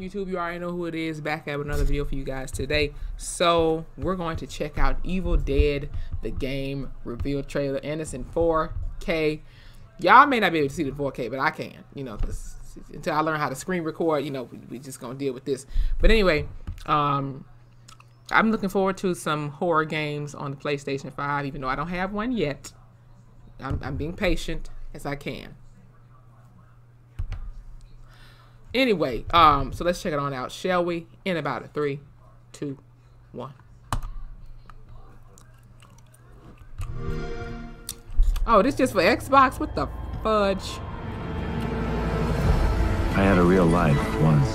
YouTube? You already know who it is. Back at another video for you guys today. So we're going to check out Evil Dead, the game reveal trailer, and it's in 4K. Y'all may not be able to see the 4K, but I can. You know, because until I learn how to screen record, you know, we, we just gonna deal with this. But anyway, um, I'm looking forward to some horror games on the PlayStation 5, even though I don't have one yet. I'm, I'm being patient as I can. Anyway, um, so let's check it on out, shall we? In about a three, two, one. Oh, this just for Xbox? What the fudge? I had a real life once.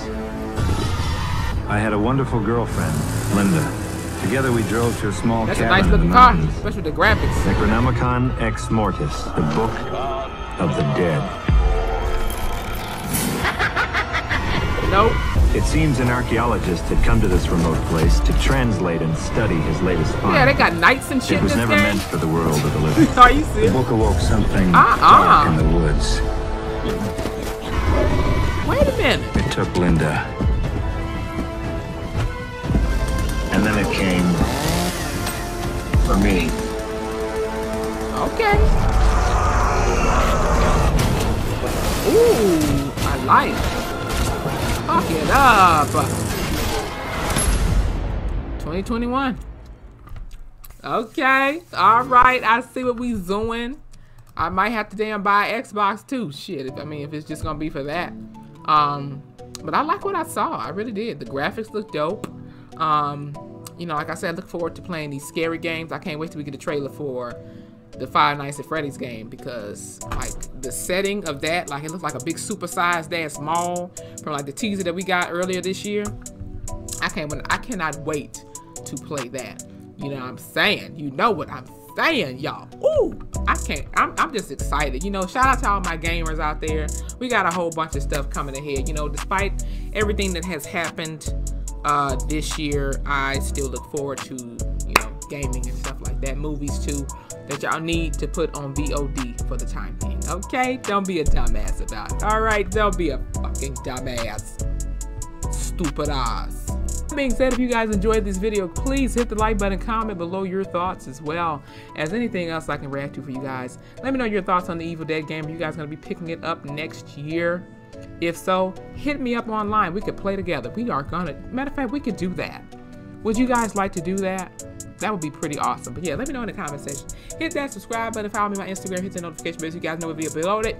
I had a wonderful girlfriend, Linda. Together we drove to a small That's a nice in looking car, especially the graphics. Necronomicon Ex Mortis, the Book of the Dead. Nope. It seems an archaeologist had come to this remote place to translate and study his latest find. Yeah, they got knights and shit it was never meant for the world of the living. Are you The book awoke something Uh-uh. dark in the woods. Wait a minute. It took Linda. And then it came for me. Okay. Ooh, I like it up. 2021. Okay. All right. I see what we doing. I might have to damn buy Xbox too. Shit. If, I mean, if it's just gonna be for that. Um, but I like what I saw. I really did. The graphics look dope. Um, you know, like I said, I look forward to playing these scary games. I can't wait till we get a trailer for the Five Nights at Freddy's game because like the setting of that, like it looks like a big supersized ass mall from like the teaser that we got earlier this year. I can't I cannot wait to play that. You know what I'm saying? You know what I'm saying, y'all. Ooh, I can't. I'm, I'm just excited. You know, shout out to all my gamers out there. We got a whole bunch of stuff coming ahead. You know, despite everything that has happened uh, this year, I still look forward to, you know, gaming and stuff like that. Movies too, that y'all need to put on VOD for the time being. Okay? Don't be a dumbass about it. All right? Don't be a fucking dumbass stupid ass. That being said, if you guys enjoyed this video, please hit the like button, comment below your thoughts as well as anything else I can react to for you guys. Let me know your thoughts on the Evil Dead game. Are you guys going to be picking it up next year? If so, hit me up online. We could play together. We are to, matter of fact, we could do that. Would you guys like to do that? That would be pretty awesome. But yeah, let me know in the comment section. Hit that subscribe button, follow me on my Instagram, hit the notification bell so you guys know video below it.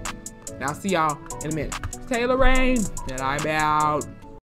And I'll see y'all in a minute. Taylor Rain, and I'm out.